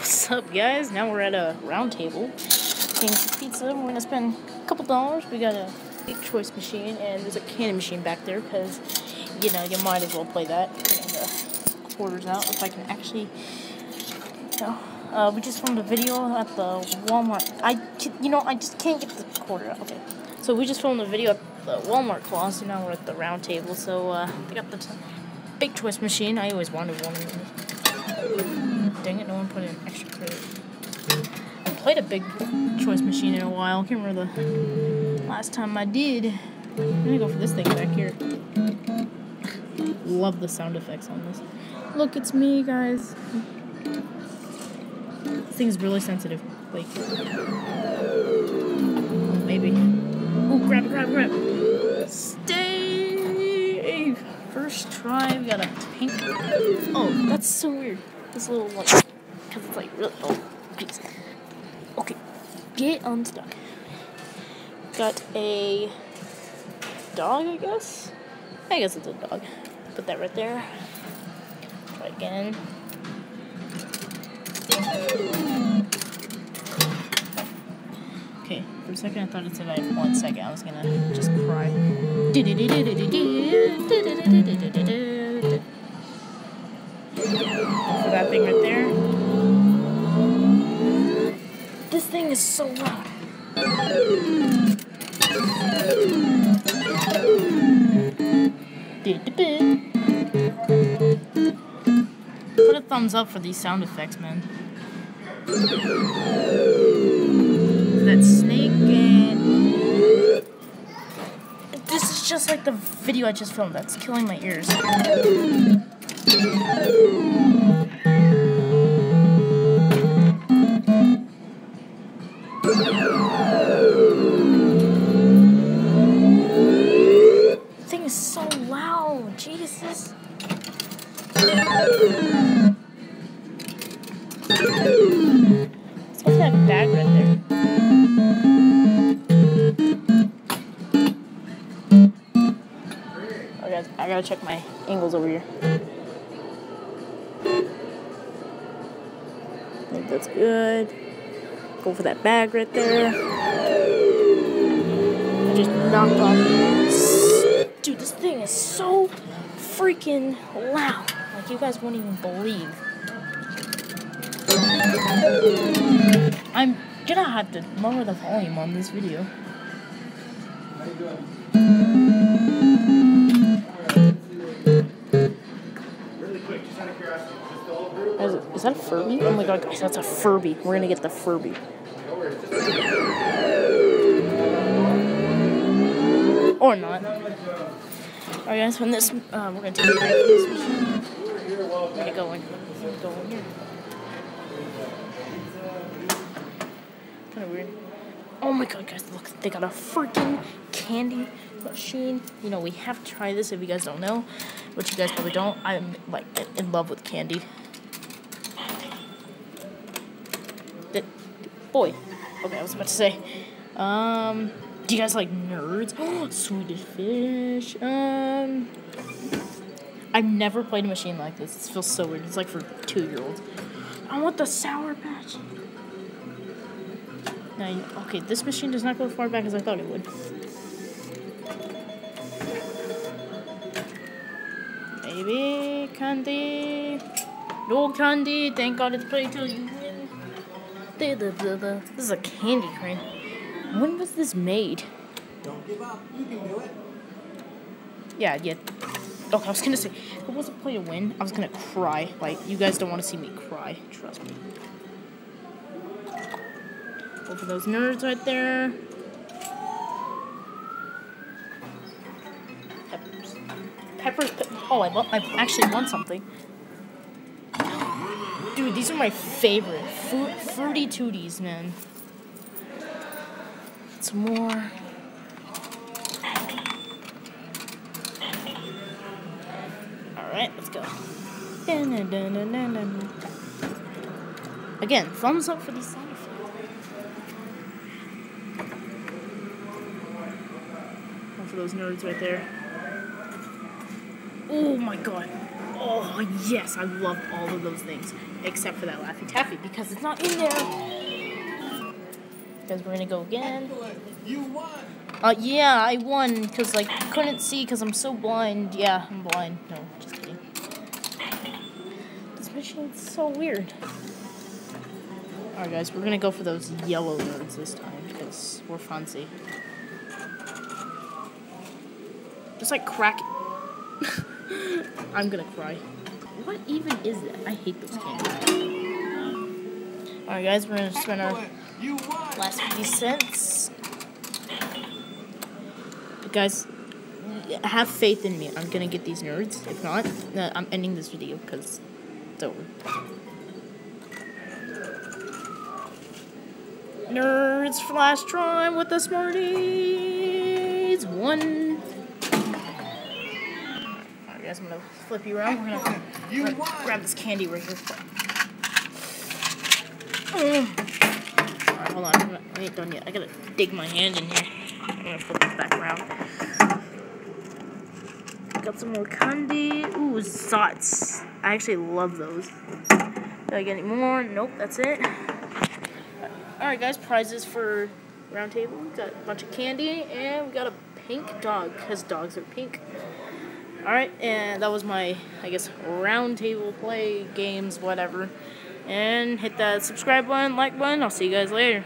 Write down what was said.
What's up, guys? Now we're at a round table. Getting pizza. We're gonna spend a couple dollars. We got a big choice machine, and there's a candy machine back there because, you know, you might as well play that. The quarters out if I can actually. Uh, we just filmed a video at the Walmart. I, you know, I just can't get the quarter out. Okay, so we just filmed a video at the Walmart class. Now we're at the round table. So uh, they got the big choice machine. I always wanted one. Dang it, no one put in extra credit. I played a big choice machine in a while. I can't remember the last time I did. I'm gonna go for this thing back here. Love the sound effects on this. Look, it's me, guys. This thing's really sensitive. Like, maybe. Oh, grab, grab, grab. Stay. First try, we got a pink. Oh, that's so weird. This little like, because it's like really. Oh, jeez. Okay, get unstuck. Got a dog, I guess. I guess it's a dog. Put that right there. Try again. Okay, for a second I thought it said I one second. I was gonna just cry. Thing right there. This thing is so loud. Put a thumbs up for these sound effects, man. That snake and this is just like the video I just filmed. That's killing my ears. Thing is so loud. Jesus. Let's go that bag right there. Oh, gotta, I gotta check my angles over here. I think that's good. Go for that bag right there. I just knocked off. Dude, this thing is so freaking loud. Like, you guys won't even believe. I'm gonna have to lower the volume on this video. Is, that a Furby? Oh my god, guys, that's a Furby. We're gonna get the Furby. Or not. Alright, guys, when this, uh, we're gonna take a break this machine. We're gonna go in. Gonna go in here. Kind of weird. Oh my god, guys, look, they got a freaking candy machine. You know, we have to try this if you guys don't know, which you guys probably don't. I'm, like, in love with candy. Boy. Okay, I was about to say. Um, do you guys like nerds? Swedish fish. Um, I've never played a machine like this. It feels so weird. It's like for two year olds. I want the Sour Patch. Okay, this machine does not go as far back as I thought it would. Maybe candy. No candy. Thank God it's play till you This is a candy crane. When was this made? Don't give up. You can do it. Yeah, yeah. Okay, I was gonna say, if it wasn't play to win, I was gonna cry. Like, you guys don't want to see me cry. Trust me. For those nerds right there. Peppers. Peppers. Pe- oh, I, I actually won something. Dude, these are my favorite. Fruit, fruity tooties, man. Some more. Alright, let's go. Again, thumbs up for these sound effects. One for those nerds right there. Oh my god. Oh, yes, I love all of those things. Except for that Laffy Taffy because it's not in there. Because we're gonna go again. You won. Uh, yeah, I won because, like, couldn't see because I'm so blind. Yeah, I'm blind. No, just kidding. This machine's so weird. Alright, guys, we're gonna go for those yellow nerds this time because we're fancy. Just like crack. I'm gonna cry. What even is that? I hate those candies. Alright, guys, we're gonna spend our last 50 cents. Guys, have faith in me. I'm gonna get these nerds. If not, I'm ending this video because it's over. Nerds flash time with the Smarties. One. Guys, I'm gonna flip you around. We're gonna, You gonna grab this candy right here. Alright, hold on. I'm not, I ain't done yet. I gotta dig my hand in here. I'm gonna flip this back around. Got some more candy. Ooh, Zotz. I actually love those. Did I get any more? Nope, that's it. Alright, guys, prizes for round table. We got a bunch of candy, and we got a pink dog, because dogs are pink. Alright, and that was my, I guess, round table play, games, whatever. And hit that subscribe button, like button. I'll see you guys later.